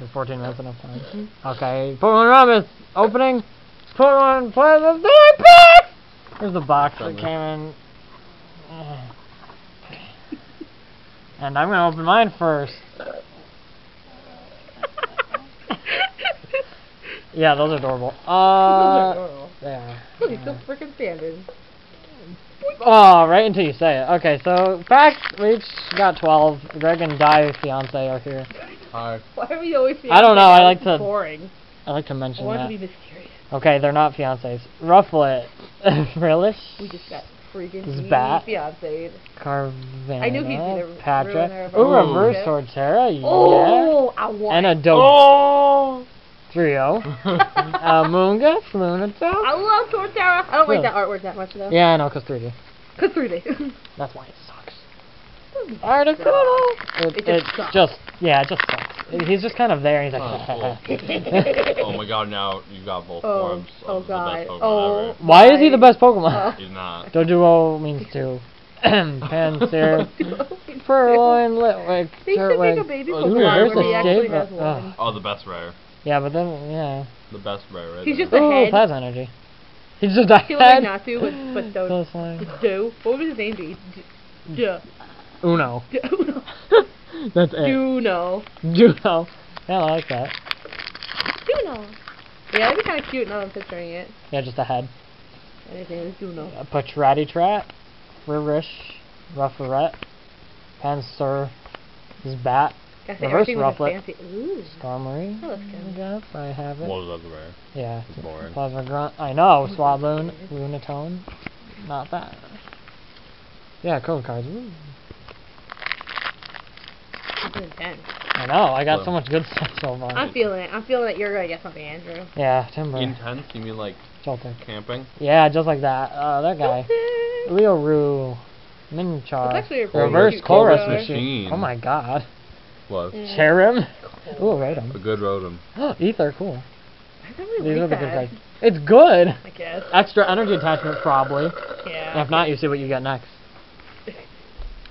Is 14 minutes enough time? Okay, Pokemon Rambus, opening. Pokemon play the Pack! Here's the box that came in. And I'm gonna open mine first. Yeah, those are adorable. Uh, yeah. Look, it's so freaking standard. Oh, right until you say it. Okay, so facts, we each got 12. Greg and Dai fiance are here. Hi. Why are we always I don't know, I like It's to- Boring. I like to mention I mention want that. to be mysterious. Okay, they're not fiancés. Rufflet, Frillish, We just got freaking Zubat. fiancé. Carvanha, I knew he'd be the Patrick. ruiner of Ooh, our reverse relationship. Torterra, yeah. Oh, I want. And a it. Dope Oh! Trio. uh, Moonga, Lunatone. I love Torterra. I don't like that artwork that much though. Yeah, I know, cause 3D. Cause 3D. That's why it sucks. Articuno. It, It it just sucks. just, yeah, it just sucks. He's just kind of there, and he's Oh, like, oh my god, now you got both Oh, forms oh God. the best Oh. ever. Why is he the best Pokemon? Oh. He's not. Doduo means two. Panzer, Purrloin, Litwick, They should make a Turtwig. baby Oh, Pokemon where he actually escape, has uh, one. Oh, the best rare. Yeah, but then, yeah. The best rare, right He's there. just a Ooh, head. plasma energy. He's just a He looks like head. Natsu, but, but don't. slime. Do. What would his name be? D- Duh. Uno. That's it. Do know. Juno. Yeah, I like that. Do know. Yeah, that'd be kind of cute now I'm picturing it. Yeah, just a head. And his name is Do know. A Patrati Trap, Rirish, Rufflet, Panzer, Zubat, Gotta say, Reverse everything with Rufflet. fancy. Ooh. Skarmory. That looks I good. guess I have it. What was the rare? Yeah. It's boring. Plasma Grunt. I know. Swabloon, Lunatone. Not that. Yeah, code cards. Ooh. It's intense. I know. I got so Well. much good stuff so far. I'm feeling it. I'm feeling that you're gonna get something, Andrew. yeah, Timburr. Intense? You mean like Joltik. camping? Yeah, just like that. Uh, that guy. Leo Rue. Minchar. That's actually a Reverse chorus color. machine. Machine. Oh my god. Was. Yeah. Cherrim. Ooh, A Radom. good Rotom. Ether, cool. I don't really These are like the good that. It's good. I guess. Extra energy attachment, probably. Yeah. If not, you see what you get next.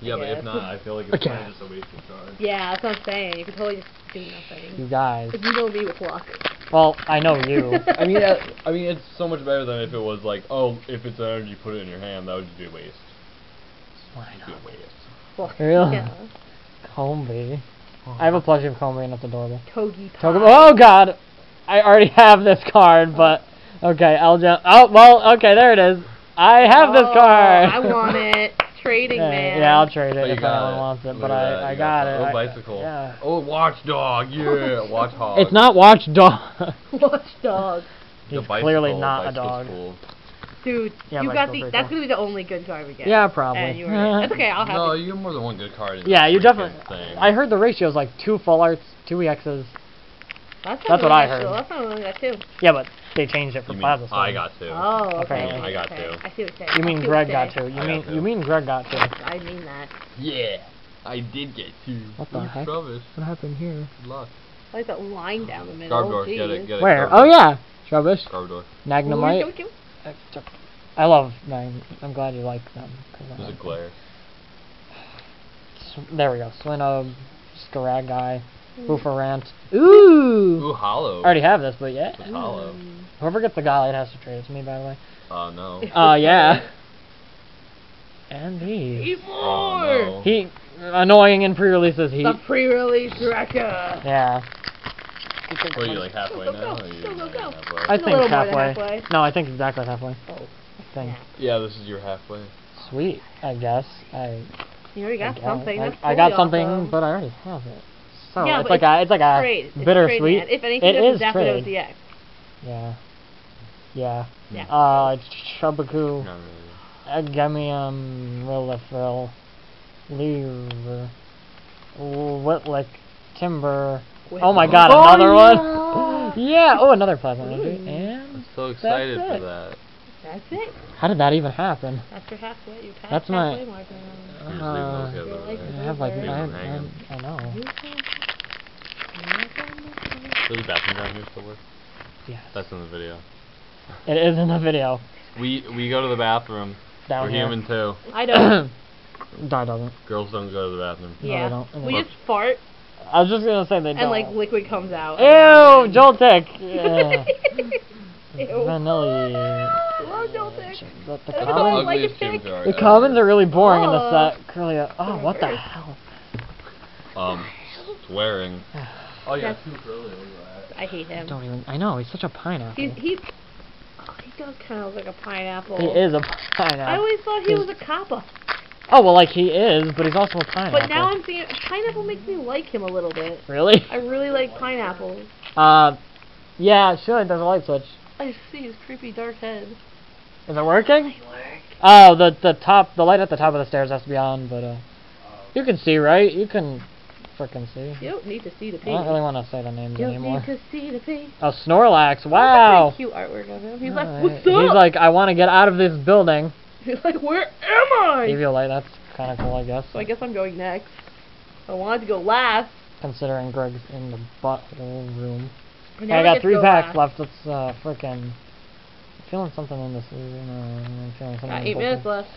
Yeah, but if not, I feel like it's Okay. kind of just a wasted card. Yeah, that's what I'm saying. You could totally just do nothing. You guys. If you don't me with luck. Well, I know you. I mean, uh, I mean, it's so much better than if it was like, oh, if it's energy, put it in your hand. That would just be a waste. Why It'd be a waste. Well, Really? Yeah. Combee. I have a plushie of Combee and it's adorable. Togi pie. Togepi- oh god! I already have this card, but okay, I'll jump. Oh well, okay, there it is. I have this Oh, card. I want it. Trading yeah, man. yeah, I'll trade Oh, it you if got anyone it. wants it, Look but I, I you got it. Oh, I- bicycle. yeah. Oh, watchdog. Yeah, Watchog. It's not Watchdog. Watchdog. He's bicycle, clearly not a dog. Cool. Dude, Yeah, you got the. pretty That's cool. gonna be the only good card we get. Yeah, probably. And you were. That's okay. I'll have No, you have more than one good card. In yeah, you definitely. Thing. I heard the ratio's like two full arts, two EXs. That's, that's what I heard. That's not only that too. Yeah, but they changed it for You mean Plasma I got two. Oh, okay. Okay, I got okay. two. I see what you're saying. You mean see Greg got you're two? You I mean you mean Greg got two? I mean that. Yeah, I did get two. What the Ooh, heck? Travis, What happened here? good luck. I like that line down the middle. Garbodor, get it, Jeez. get it. Where? Garbodor. Oh yeah, Trubbish, Garbodor. Ooh, Magnemite. give it, give it. I love Mag. I'm glad you like them. 'cause I There's a glare. them. S- There we go. Swinub, Scraggy, Mm. Bouffalant. Ooh! Ooh, hollow. I already have this, but yeah. It's hollow. Mm. Whoever gets the Golly has to trade it to me, by the way. Oh no. Uh, yeah. And he. Eat more! Oh no. He. Annoying in pre-releases. He. The pre-release Drekka. Yeah. What are you like halfway Go, go, now? go, Or go, go, go. halfway? I a think little more than halfway. halfway. No, I think exactly halfway. Oh, Thing. Yeah, this is your halfway. Sweet, I guess. I. you already I got guess. something. I, I got totally something, but I already have it. So Yeah, it's but like a, it's like a trade. It's a trade, bittersweet. If anything, It this is is trade. Zapdos Yeah. Yeah. Yeah. Uh, Chubaku, No, no, Agamium, Rilliferil, Lever, Whitlick, Timburr. Oh my god, Oh, another yeah. one? yeah, oh, another Plasma Energy. Ooh. And I'm so excited it. for that. That's it. how did that even happen? That's your halfway. You passed That's my- halfway mark now. You're just leaving Uh, those guys You're over like- there. I have like, I, Leave I. I know. Does the bathroom down here still work? Yes. That's in the video. It is in the video. We we go to the bathroom. Down We're here. human too. I don't. Dai doesn't. Girls don't go to the bathroom. No, yeah. they don't. We just fart I was just gonna say they don't. and like liquid comes out. Ew, Joltik. Yeah. Ew. Vanilla. Love Joltik. The, the, I don't commons, like Ugliest a pig. gym jar the ever. commons are really boring in the Oh. set. Curly. Oh, what the hell? Um, swearing. Oh yeah, too early. Look at that. I hate him. I him. don't even. I know he's such a pineapple. He's he's. Oh, he does kind of look like a pineapple. he is a pineapple. I always thought he He's- was a kappa, Oh well, like he is, but he's also a pineapple. but now I'm seeing pineapple makes me like him a little bit. Really? I really like pineapples. Uh, yeah, it should. There's a light switch. I see his creepy dark head. Is it working? Oh, the the top, the light at the top of the stairs has to be on, but uh, you can see, right? You can frickin' see. You don't need to see the I pee. don't really want to say the names you don't anymore. need to see the pee. Oh, Snorlax! Oh, Wow. that's a cute artwork of him. He's Uh, like, what's up? He's like, I want to get out of this building. He's like, where am I? Give you a light. that's kind of cool, I guess. So I guess I'm going next. I wanted to go last. Considering Greg's in the butthole room. I, I got three packs last. left. Let's uh, frickin' feeling something in this. I'm feeling something. Got in eight minutes left.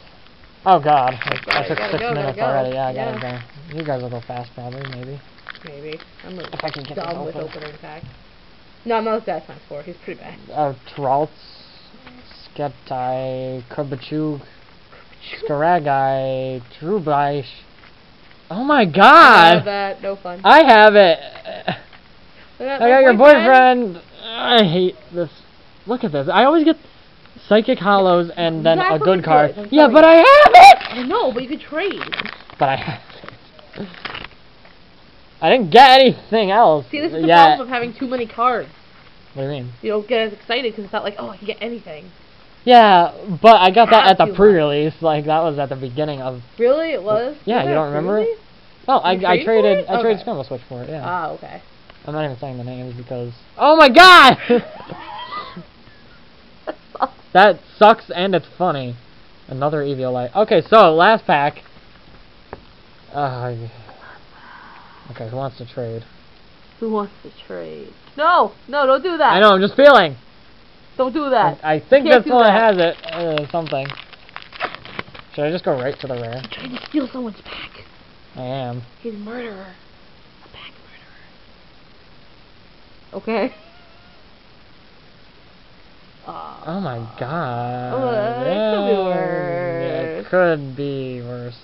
Oh God, I, I took six go, minutes go. already. Yeah, I Yeah. gotta go. You guys will go fast, probably, maybe. Maybe. I'm like If I can get this dumb with open. opening packs. No, I'm not that times four. He's pretty bad. Uh, Traltz, Skepti, Kurbachug, Scraggy, Trubbish. Oh my God! I have that. No fun. I have it. I I got your boyfriend. I hate this. Look at this. I always get psychic hollows and then That's a good card. I'm Yeah, but. I have it. I know, but you could trade. But I have it. I didn't get anything else. See, this is the yet. problem of having too many cards. What do you mean? You don't get as excited because it's not like, oh, I can get anything. Yeah, but I got that at the pre-release. Like that was at the beginning of. Really? It was? Yeah, Was you don't remember? really? No, I I traded traded? I traded Okay. Scramble Switch for it. Yeah. Ah, okay. I'm not even saying the names because. Oh my God! that sucks and it's funny. Another Eviolite. Okay, so last pack. Uh, okay, who wants to trade? Who wants to trade? No, no, don't do that. I know, I'm just feeling. Don't do that. I, I think this one that. has it. Uh, something. Should I just go right to the rare? Trying to steal someone's pack. I am. He's a murderer. A pack murderer. Okay. Aw. Oh my god. Oh, it could be worse. It could be worse.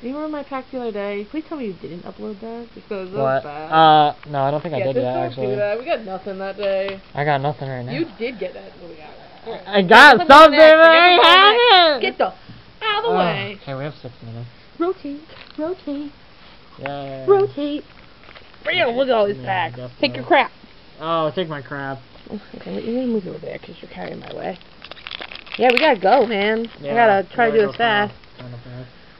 You remember my pack the other day? Please tell me you didn't upload that because that What? bad. Uh, no, I don't think I did don't actually. that. We got nothing that day. I got nothing right now. You did get that. Got? I got Get something, but I get the have it! Get the out of the Oh, way. Okay, we have six minutes. Rotate, rotate, Yeah. rotate. Bam! Look at all these Yeah, packs. definitely. Take your crap. Oh, take my crap. Okay, let me move over there because you're carrying my way. Yeah, we gotta go, man. I Yeah, gotta try to do this fast.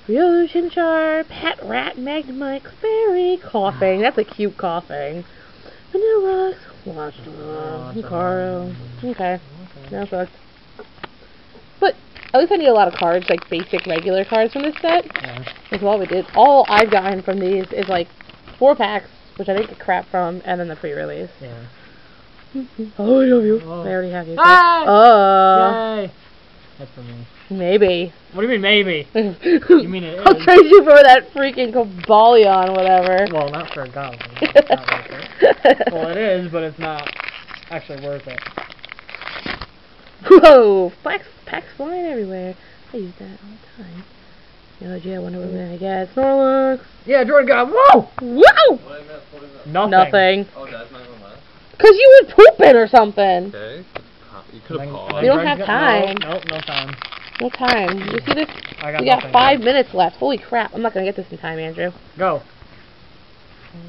Revolution Char, Pet Rat, Magnemite, Clefairy, Koffing. That's a cute Koffing. Vanilla, Watchdog, Lucario. Okay, Okay. now sucks. But at least I need a lot of cards, like basic regular cards from this set. Yeah. That's all we did. All I've gotten from these is like four packs, which I didn't get crap from, and then the pre-release. Yeah. Oh, I love you. Oh. I already have you. Ah! Uh, Yay! That's for me. maybe. What do you mean, maybe? you mean it I'll is? trade you for that freaking Cobalion, whatever. Well, not for a goblin. Not worth it. Well, it is, but it's not actually worth it. Whoa! Packs, packs flying everywhere. I use that all the time. Oh, gee, I wonder what we're gonna get. Snorlax. Yeah, Jordan got whoa! Whoa! What is that? What is that? Nothing. Nothing. Oh, that's not gonna last. Cause you was pooping or something. Okay. You could have then paused. We don't have time. No, nope, no time. No time. Mm-hmm. You see this? I got We got nothing. five minutes left. Holy crap! I'm not gonna get this in time, Andrew. Go.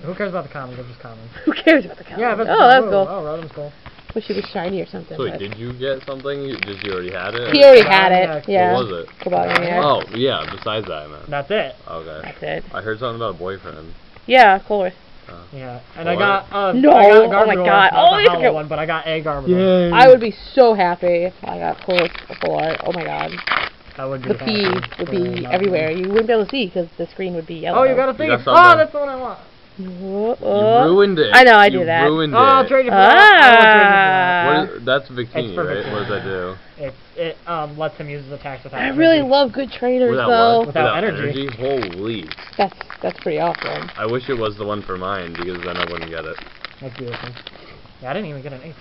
Who cares about the commons? They're just commons. Who cares about the color? Yeah, that's oh, that's cool. Oh, Rotom's cool. Wish he was shiny or something. So wait, did you get something? You- Did you already had it? he already Cobalion, had it. Yeah. What was it? Cobalion, yeah. Oh, yeah. Besides that, I meant. That's it. Okay. That's it. I heard something about a boyfriend. Yeah, of course. Yeah, and I got uh, No, I got a oh my Garbodor, God. not Oh, the these hollow are- one, but I got a Garbodor. I would be so happy if I got full full art. Oh my god. That would be The P happy would for be nothing. everywhere. You wouldn't be able to see because the screen would be yellow. Oh, you got a thing. got Oh, something. that's the one I want. Oh, You oh. ruined it. I know, I you do that. ruined Oh, I'll it. trade you for that. I will trade you for that. Ah. What is, that's Victini, for right? What does that do? It it um lets him use his attacks without. I really love good traders Without though. what? Without energy. Holy. That's that's pretty awesome. I wish it was the one for mine because then I wouldn't get it. That's beautiful. Yeah, I didn't even get an eighth.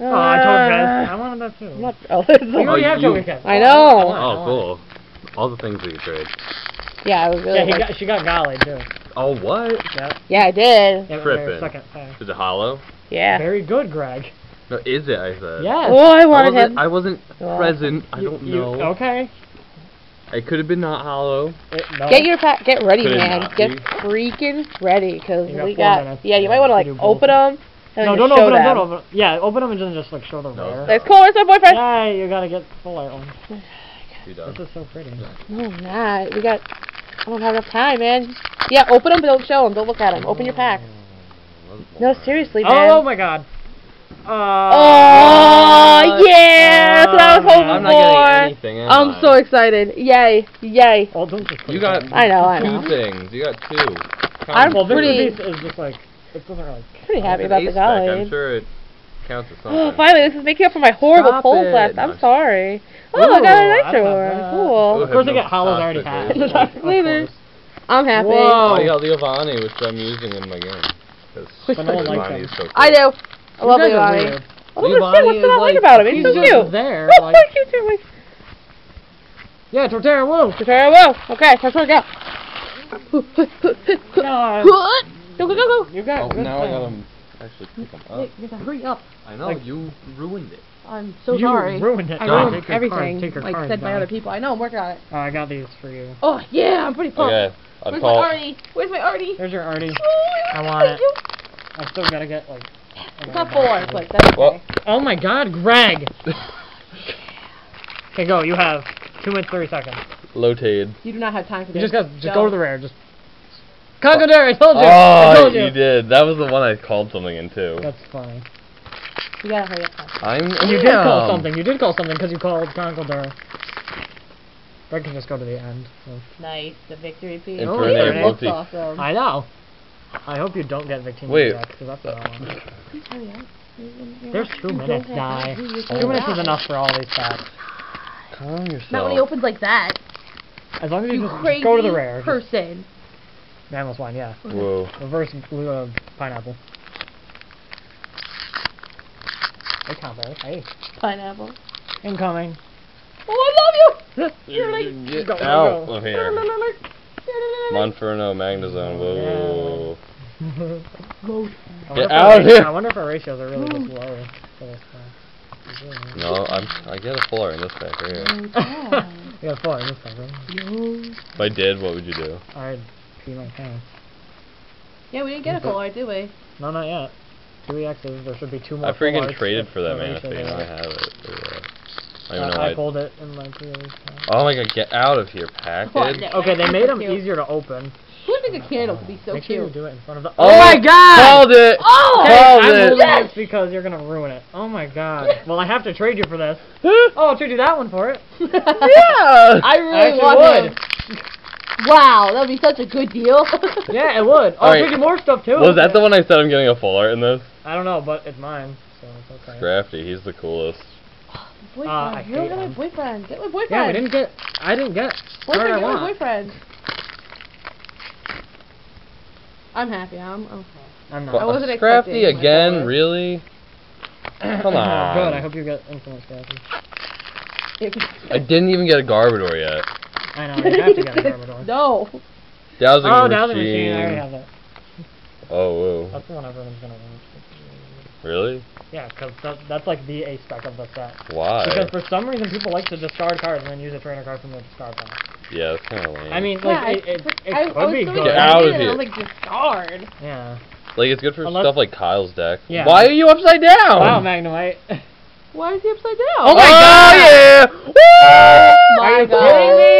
Oh, I told Jess. I wanted that too. I'm not jealous. You already Oh, have you- Joey I know. want it, I Oh, want cool. All the things we could trade. Yeah, I was really Yeah, he got, she got Golly too. Oh, what? Yeah, yeah, I did. yeah with Trippin'. second pack. Is it hollow? Yeah. Very good, Greg. No, is it? I said. Yes. Oh, I I wanted wasn't, him. I wasn't present. I don't you- know. Okay. It could have been not hollow. It, no. Get your pack. Get ready, Could it man. Get be? freaking ready, cause got we got. minutes. Yeah, you Yeah, might want to to like open them and No, don't open them. them. Don't open. Yeah, open them and then just like show the No, rare. That's cool. It's my boyfriend. Yeah, you gotta get full art one. You done? This is so pretty. No, I'm not. We got. I don't have enough time, man. Yeah, open them, but don't show them. Don't look at them. Open your pack. Mm. No, seriously, oh, man. Oh my god. Uh, Oh, uh, yeah! That's what I was Oh, hoping man. I'm not for. getting anything. am I'm I? so excited. Yay. Yay. Oh, don't just You got. I know, I know. two know. things. You got two. I'm Well, Victor pretty- Beast is just like it doesn't really. Pretty happy about the guy. I'm sure it counts as Oh, finally, this is making up for my horrible Stop polls it. last. I'm No. sorry. Oh, I got Ooh, a that's nitro not one. Cool. Of course, I got get hollows I already Toxic, have. right? Of Leaders. I'm happy. Whoa. Oh, you got Leavanny, which I'm using in my game. Because But no one likes Leavanny him. so cool. I do. I love You guys are Leilani. I don't understand what's to not like like- about him. He's, He's so cute. there. Oh, like, so cute too. Like, yeah, Torterra, whoa. Prepare, whoa. Okay, time to go. No, Go, go, go, go. you got. Oh, now I gotta actually pick them up. Wait, you gotta hurry up. I know, Like- you ruined it. I'm so You sorry. ruined it. I Go. ruined Take your everything, card, take your like card said by other people. I know, I'm working on it. Oh, I got these for you. Oh, yeah, I'm pretty pumped. Okay, I'd Where's my. Artie? Where's my Artie? There's your Artie. Oh, I want it. you. I still gotta get like. It's not full art, but that's okay. Well- Oh my God, Greg. Okay, go. You have two minutes thirty seconds. Lotad. you do not have time for You this. just gotta, just go to the rare. Just. Conkeldurr, I told you. Oh, I told you. you did. That was the one I called something in too. That's funny. You gotta hurry up. Time. I'm. And you did call something. You did call something because you called Conkeldurr. Greg can just go to the end. So. Nice, the victory piece. And oh, for an That's awesome. I know. I hope you don't get Victini Wait. because that's what I want. Please hurry up. There's two minutes, don't die. have- Two minutes is enough for all these packs. Calm yourself. Not when he opens like that. As long as you, You just, crazy just go to the rare. Just, person. Mamoswine, yeah. Whoa. Reverse blue uh, pineapple. Hey, combo. Hey. Pineapple. Incoming. Oh, I love you! You're like- Get Go, go, out go. of here. Monferno Magnezone. Whoa. I Get wonder if out our of here. I wonder if our ratios are really just low for this pack. No, I'm. I get a full art in this pack right here. We got four in this pack, right? If I did, what would you do? I'd pee my pants. Yeah, we didn't get a full art, did we? No, not yet. Two EXs, there should be two more I freaking traded for that the Mammoth ratios thing. I have it. I don't Uh, even know I why. pulled it in my pre-release pack. Oh my god, get out of here, pack. What? kid. No. Okay, they made them easier to open. Who would think a candle could be so Make sure you do it in front of the. Oh, my god! Called it! Oh! Okay, Called I'm it! holding Yes! because you're gonna ruin it. Oh my god. Well, I have to trade you for this. Oh, I'll trade you that one for it. yeah! I I really actually want would. him. Wow, that would be such a good deal. Yeah, it would. Oh, I'll Alright. trade you more stuff too. Was that the one I said I'm getting a full art in this? I don't know, but it's mine, so it's okay. Crafty, he's the coolest. boyfriend. Uh, I you don't hate get my boyfriend. Get my boyfriend. Yeah, we didn't get. I didn't get. Boyfriend, What I get my boyfriend. I'm happy. I'm okay. I'm not. I wasn't Crafty expecting my again? Really? Come on. Good. I hope you get infinite scratches. I didn't even get a Garbodor yet. I know. You have to get a Garbodor. no. Dowsing Oh, machine. Dowsing Machine. I already have that. Oh, whoa. That's the one everyone's gonna want. Really? Yeah, because that, that's like the ACE SPEC of the set. Why? Because for some reason people like to discard cards and then use a trainer card from the discard pile. Yeah, that's kind of lame. I mean, Yeah, like, I, it, it, it I, could I was be so good. Get out of excited, here. I was like, discard. Yeah. like, it's good for Unless- stuff like Kyle's deck. Yeah. Why are you upside down? Wow, Magnemite. Why is he upside down? Oh my oh, God! yeah! Woo! My Are you God. kidding me?